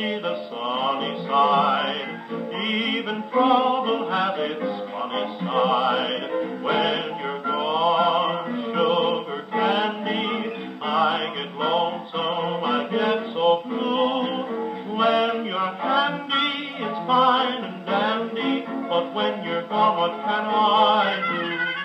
see the sunny side. Even trouble has its funny side. When you're gone, sugar candy, I get lonesome, I get so blue. When you're handy, it's fine and dandy, but when you're gone, what can I do?